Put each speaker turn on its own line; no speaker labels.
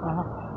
啊。